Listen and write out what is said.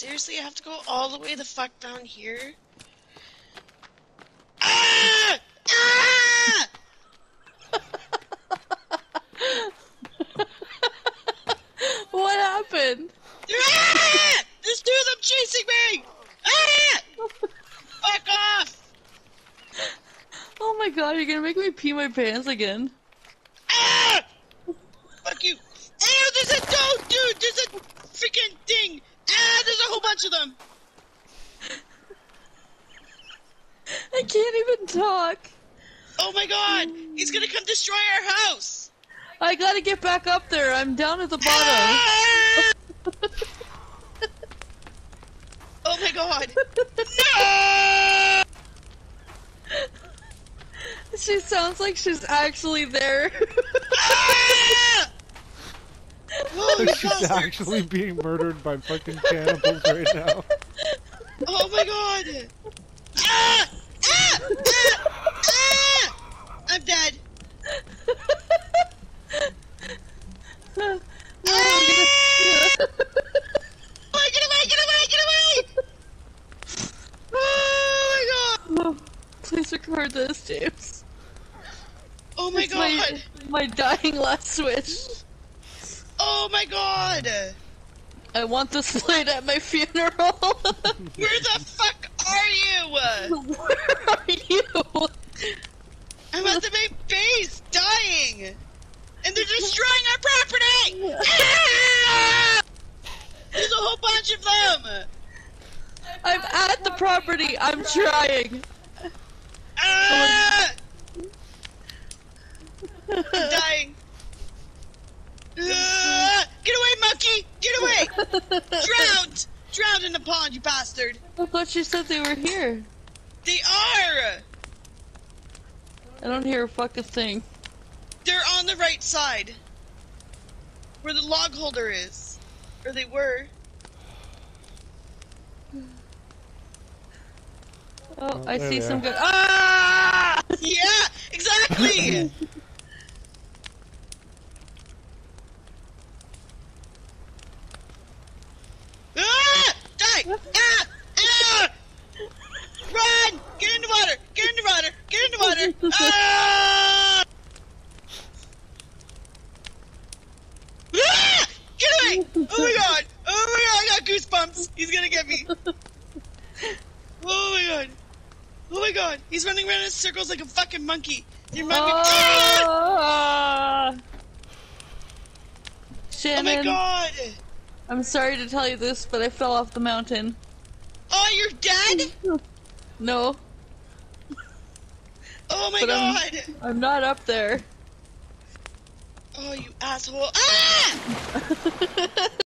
Seriously, I have to go all the way the fuck down here? Ah! Ah! what happened? Ah! Two of them chasing me! Ah! Fuck off! Oh my god, you're gonna make me pee my pants again. Ah! Fuck you! Ah, there's a dude, dude! There's a freaking thing! Ah, there's a whole bunch of them! I can't even talk. Oh my god! He's gonna come destroy our house! I gotta get back up there. I'm down at the bottom. Ah! oh my god! No! she sounds like she's actually there. Ah! Oh, she's bastard. actually being murdered by fucking cannibals right now. Oh my god! Ah! Ah! Ah! Ah! I'm dead! Ah! Oh, get away! Get away! Get away! Oh my god! Please record this, James. Oh my It's god! My, my dying last switch. Oh my god! I want this played at my funeral. Where the fuck are you? Where are you? I'm at the main base, dying, and they're destroying our property. Ah! There's a whole bunch of them. I'm at the property. I'm trying. Ah! I'm dying. Ah! Get away, monkey! Get away! Drowned! Drowned in the pond, you bastard! I thought you said they were here. They are! I don't hear a fucking thing. They're on the right side. Where the log holder is. Or they were. Oh, Oh, I see some good. Ah! Yeah, exactly! ah! Die! Ah! Ah! Run! Get in the water! Get in the water! Get in the water! Ah! Ah! Get away! Oh my god! Oh my god! I got goosebumps! He's gonna get me! Oh my god! Oh my god! He's running around in circles like a fucking monkey! You monkey! Ah! Ah! Oh Shannon, my god! I'm sorry to tell you this, but I fell off the mountain. Oh, you're dead? No, Oh my But I'm- god! I'm not up there. Oh, you asshole! Ah!